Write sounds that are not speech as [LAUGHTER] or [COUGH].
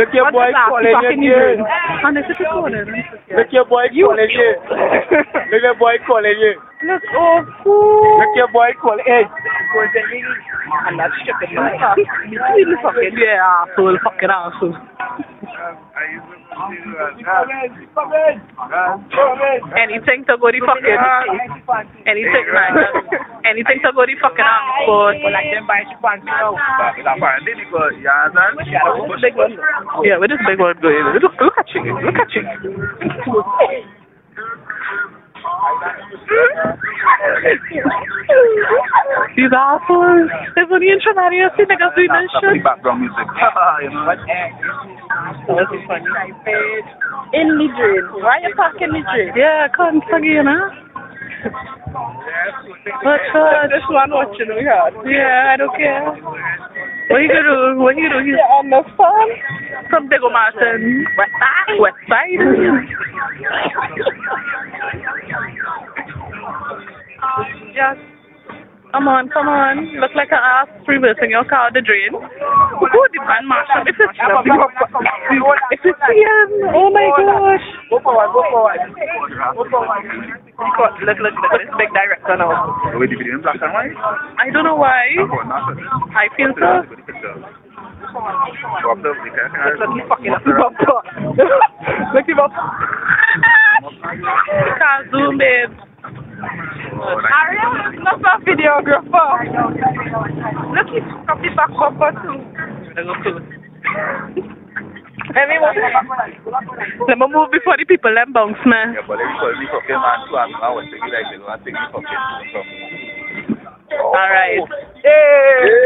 Look your boy calling you again. And this is recorded. Look your boy calling you. Look your boy calling you. Look awful. Look your boy calling. Hey. And that's stupid. Really fucking, yeah, asshole, fucking asshole. Anything to go the fucking, anything, man. Anything to go the fucking Oxford. Yeah, where this big one going? Look, look at you. Look at you. These assholes. There's only in Trinidad, see niggas doing this shit. background music. you know? Funny. In the drain. Why you parking the drain? Yeah, come again, huh? But, uh, This one watching we had. yeah, I don't care. What you gonna do? What you gonna do? You understand? From Diego Martin. West side. West side. Just, come on, come on. Look like an ass reversing your car the drain. Who did man mash up? If it's if it's him, oh my gosh. Go forward, go forward. Go forward. Look, look, look, this big director now. The way the in black and white? I don't know why. Not it. I feel so. Go up there, we can- can I- Look, he fucking up. [LAUGHS] Look him up. [LAUGHS] Can't zoom, babe. Ariel is not a videographer. Look, he's from the back bumper too. Anyway, let me move before the people them bounce, man. Yeah, but every call me fucking man, too, I'm- I was thinking like, you know, I think you fucking- All right. Oh. Hey.